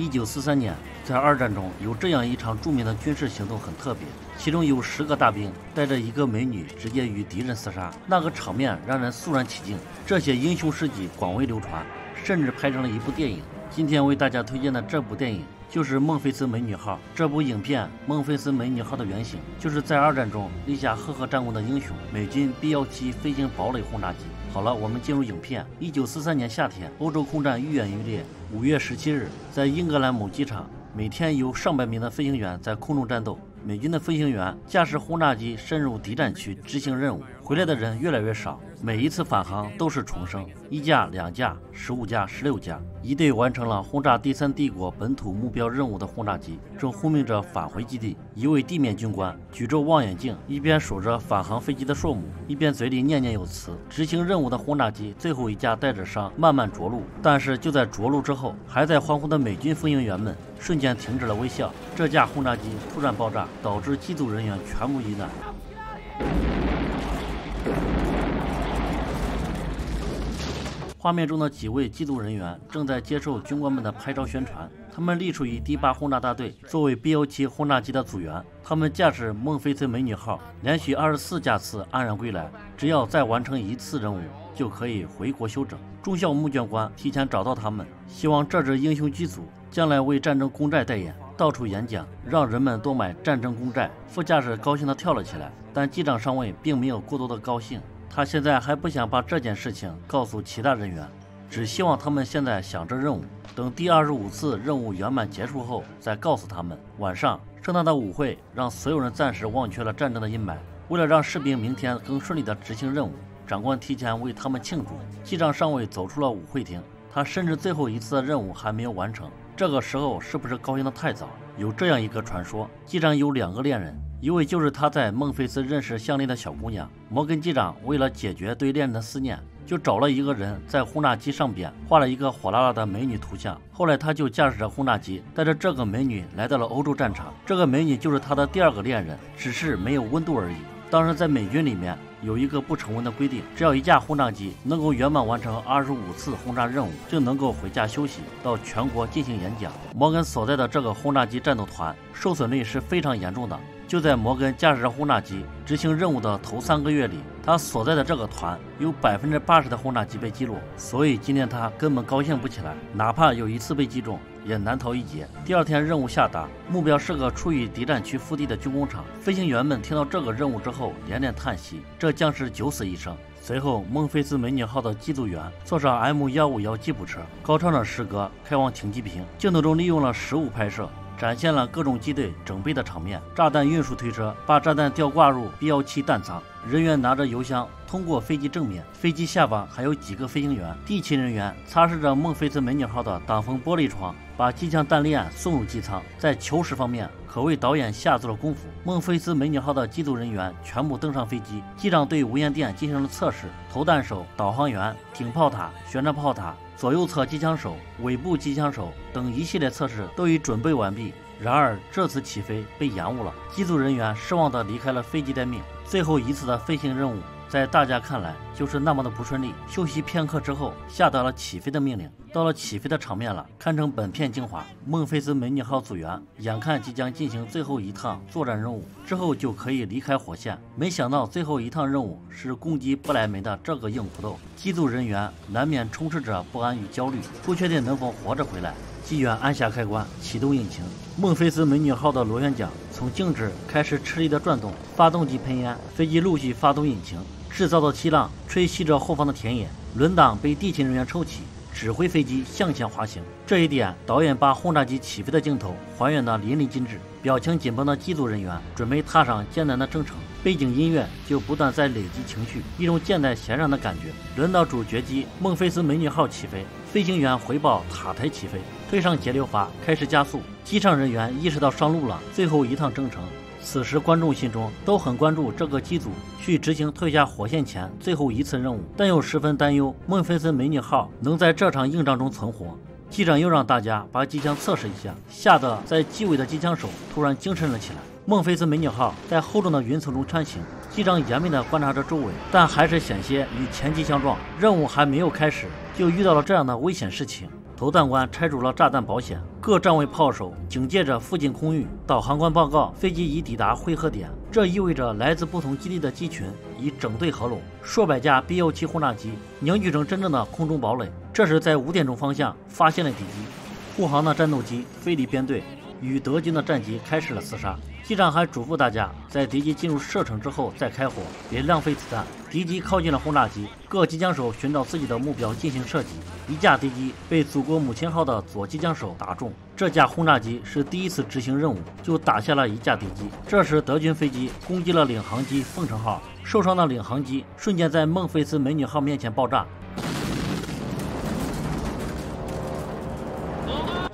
一九四三年，在二战中有这样一场著名的军事行动，很特别。其中有十个大兵带着一个美女，直接与敌人厮杀，那个场面让人肃然起敬。这些英雄事迹广为流传，甚至拍成了一部电影。今天为大家推荐的这部电影就是《孟菲斯美女号》。这部影片《孟菲斯美女号》的原型就是在二战中立下赫赫战功的英雄——美军 B-17 飞行堡垒轰炸机。好了，我们进入影片。一九四三年夏天，欧洲空战愈演愈烈。五月十七日，在英格兰某机场，每天有上百名的飞行员在空中战斗。美军的飞行员驾驶轰炸机深入敌占区执行任务，回来的人越来越少。每一次返航都是重生，一架、两架、十五架、十六架，一队完成了轰炸第三帝国本土目标任务的轰炸机正呼鸣着返回基地。一位地面军官举着望远镜，一边数着返航飞机的数目，一边嘴里念念有词。执行任务的轰炸机最后一架带着伤慢慢着陆，但是就在着陆之后，还在欢呼的美军飞行员们瞬间停止了微笑。这架轰炸机突然爆炸，导致机组人员全部遇难。画面中的几位机组人员正在接受军官们的拍照宣传。他们隶属于第八轰炸大队，作为 B-17 轰炸机的组员，他们驾驶孟菲斯美女号连续二十四架次安然归来。只要再完成一次任务，就可以回国休整。中校募捐官提前找到他们，希望这支英雄机组将来为战争公债代言，到处演讲，让人们多买战争公债。副驾驶高兴地跳了起来，但机长上尉并没有过多的高兴。他现在还不想把这件事情告诉其他人员，只希望他们现在想着任务，等第二十五次任务圆满结束后再告诉他们。晚上，盛大的舞会让所有人暂时忘却了战争的阴霾。为了让士兵明天更顺利地执行任务，长官提前为他们庆祝。机长上尉走出了舞会厅，他甚至最后一次的任务还没有完成。这个时候是不是高兴得太早？有这样一个传说：机长有两个恋人。一位就是他在孟菲斯认识项链的小姑娘摩根机长，为了解决对恋人的思念，就找了一个人在轰炸机上边画了一个火辣辣的美女图像。后来他就驾驶着轰炸机，带着这个美女来到了欧洲战场。这个美女就是他的第二个恋人，只是没有温度而已。当时在美军里面有一个不成文的规定，只要一架轰炸机能够圆满完成二十五次轰炸任务，就能够回家休息，到全国进行演讲。摩根所在的这个轰炸机战斗团受损率是非常严重的。就在摩根驾驶着轰炸机执行任务的头三个月里，他所在的这个团有百分之八十的轰炸机被击落，所以今天他根本高兴不起来。哪怕有一次被击中，也难逃一劫。第二天任务下达，目标是个处于敌占区腹地的军工厂。飞行员们听到这个任务之后，连连叹息：这将是九死一生。随后，孟菲斯美女号的机组员坐上 M 幺五幺吉普车，高唱着诗歌，开往停机坪。镜头中利用了实物拍摄。展现了各种机队整备的场面，炸弹运输推车把炸弹吊挂入 B-17 弹仓，人员拿着油箱通过飞机正面，飞机下方还有几个飞行员，地勤人员擦拭着孟菲斯美女号的挡风玻璃窗，把机枪弹链送入机舱。在求实方面，可谓导演下足了功夫。孟菲斯美女号的机组人员全部登上飞机，机长对无线电进行了测试，投弹手、导航员、顶炮塔、旋转炮塔。左右侧机枪手、尾部机枪手等一系列测试都已准备完毕。然而，这次起飞被延误了，机组人员失望地离开了飞机待命。最后一次的飞行任务。在大家看来，就是那么的不顺利。休息片刻之后，下达了起飞的命令。到了起飞的场面了，堪称本片精华。孟菲斯美女号组员眼看即将进行最后一趟作战任务，之后就可以离开火线，没想到最后一趟任务是攻击不莱梅的这个硬骨头。机组人员难免充斥着不安与焦虑，不确定能否活着回来。机员按下开关，启动引擎。孟菲斯美女号的螺旋桨从静止开始吃力的转动，发动机喷烟，飞机陆续发动引擎。制造的气浪吹袭着后方的田野，轮挡被地勤人员抽起，指挥飞机向前滑行。这一点，导演把轰炸机起飞的镜头还原得淋漓尽致。表情紧绷的机组人员准备踏上艰难的征程，背景音乐就不断在累积情绪，一种箭在弦上的感觉。轮到主角机孟菲斯美女号起飞，飞行员回报塔台起飞，推上节流阀开始加速。机上人员意识到上路了，最后一趟征程。此时，观众心中都很关注这个机组去执行退下火线前最后一次任务，但又十分担忧孟菲斯美女号能在这场硬仗中存活。机长又让大家把机枪测试一下，吓得在机尾的机枪手突然精神了起来。孟菲斯美女号在厚重的云层中穿行，机长严密地观察着周围，但还是险些与前机相撞。任务还没有开始，就遇到了这样的危险事情。投弹官拆除了炸弹保险，各站位炮手警戒着附近空域。导航官报告，飞机已抵达汇合点，这意味着来自不同基地的机群已整队合拢，数百架 B-17 轰炸机凝聚成真正的空中堡垒。这时，在五点钟方向发现了敌机，护航的战斗机飞离编队，与德军的战机开始了厮杀。机长还嘱咐大家，在敌机进入射程之后再开火，别浪费子弹。敌机靠近了轰炸机，各机枪手寻找自己的目标进行射击。一架敌机被祖国母亲号的左机枪手打中，这架轰炸机是第一次执行任务就打下了一架敌机。这时，德军飞机攻击了领航机凤城号，受伤的领航机瞬间在孟菲斯美女号面前爆炸。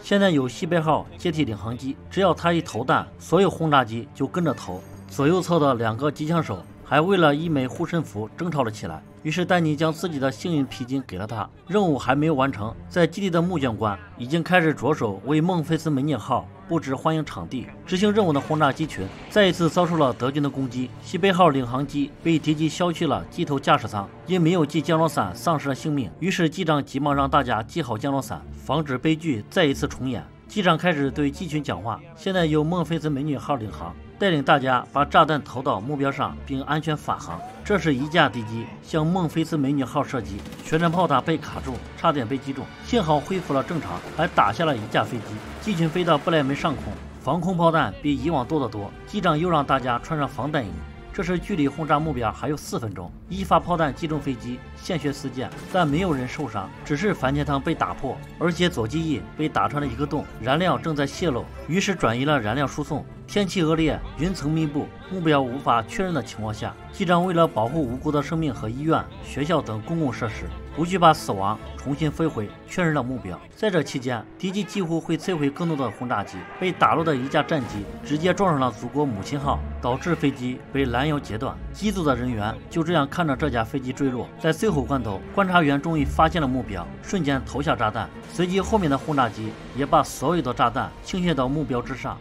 现在有西北号接替领航机，只要他一投弹，所有轰炸机就跟着投。左右侧的两个机枪手还为了一枚护身符争吵了起来。于是丹尼将自己的幸运皮筋给了他。任务还没有完成，在基地的木匠官已经开始着手为孟菲斯门涅号布置欢迎场地。执行任务的轰炸机群再一次遭受了德军的攻击，西北号领航机被敌机削去了机头驾驶舱，因没有系降落伞丧失了性命。于是机长急忙让大家系好降落伞。防止悲剧再一次重演，机长开始对机群讲话。现在由孟菲斯美女号领航，带领大家把炸弹投到目标上，并安全返航。这是一架敌机向孟菲斯美女号射击，旋转炮塔被卡住，差点被击中，幸好恢复了正常，还打下了一架飞机。机群飞到不莱梅上空，防空炮弹比以往多得多。机长又让大家穿上防弹衣。这时距离轰炸目标还有四分钟，一发炮弹击中飞机，鲜血四溅，但没有人受伤，只是反舰舱被打破，而且左机翼被打穿了一个洞，燃料正在泄漏，于是转移了燃料输送。天气恶劣，云层密布，目标无法确认的情况下，机长为了保护无辜的生命和医院、学校等公共设施，不惧把死亡重新飞回，确认了目标。在这期间，敌机几乎会摧毁更多的轰炸机，被打落的一架战机直接撞上了祖国母亲号，导致飞机被拦腰截断。机组的人员就这样看着这架飞机坠落。在最后关头，观察员终于发现了目标，瞬间投下炸弹，随即后面的轰炸机也把所有的炸弹倾泻到目标之上。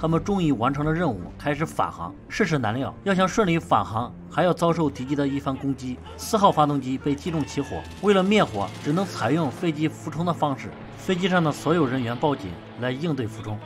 他们终于完成了任务，开始返航。世事难料，要想顺利返航，还要遭受敌机的一番攻击。四号发动机被击中起火，为了灭火，只能采用飞机俯冲的方式。飞机上的所有人员报警来应对俯冲。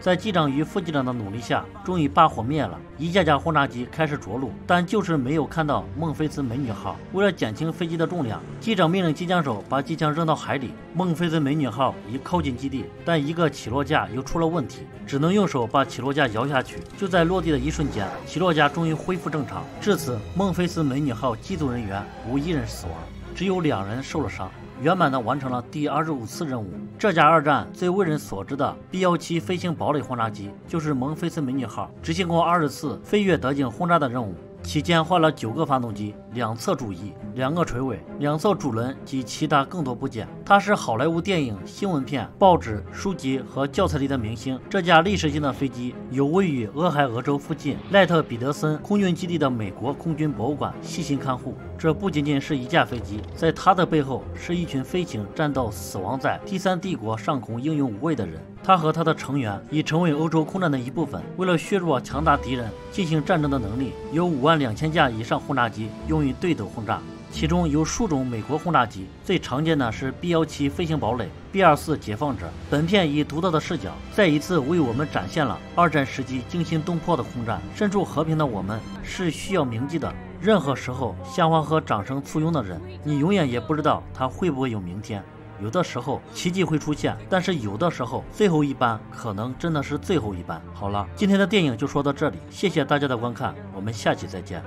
在机长与副机长的努力下，终于把火灭了。一架架轰炸机开始着陆，但就是没有看到孟菲斯美女号。为了减轻飞机的重量，机长命令机枪手把机枪扔到海里。孟菲斯美女号已靠近基地，但一个起落架又出了问题，只能用手把起落架摇下去。就在落地的一瞬间，起落架终于恢复正常。至此，孟菲斯美女号机组人员无一人死亡，只有两人受了伤。圆满地完成了第二十五次任务。这架二战最为人所知的 B 幺七飞行堡垒轰炸机，就是蒙菲斯美女号，执行过二十次飞越德境轰炸的任务。期间换了九个发动机、两侧主翼、两个垂尾、两侧主轮及其他更多部件。它是好莱坞电影、新闻片、报纸、书籍和教材里的明星。这架历史性的飞机由位于俄亥俄州附近赖特彼得森空军基地的美国空军博物馆细心看护。这不仅仅是一架飞机，在它的背后是一群飞行、战斗、死亡在第三帝国上空英勇无畏的人。他和他的成员已成为欧洲空战的一部分。为了削弱强大敌人进行战争的能力，有五万两千架以上轰炸机用于对等轰炸，其中有数种美国轰炸机，最常见的是 B-17 飞行堡垒、B-24 解放者。本片以独到的视角，再一次为我们展现了二战时期惊心动魄的空战。身处和平的我们是需要铭记的。任何时候，鲜花和掌声簇拥的人，你永远也不知道他会不会有明天。有的时候奇迹会出现，但是有的时候最后一班可能真的是最后一班。好了，今天的电影就说到这里，谢谢大家的观看，我们下期再见。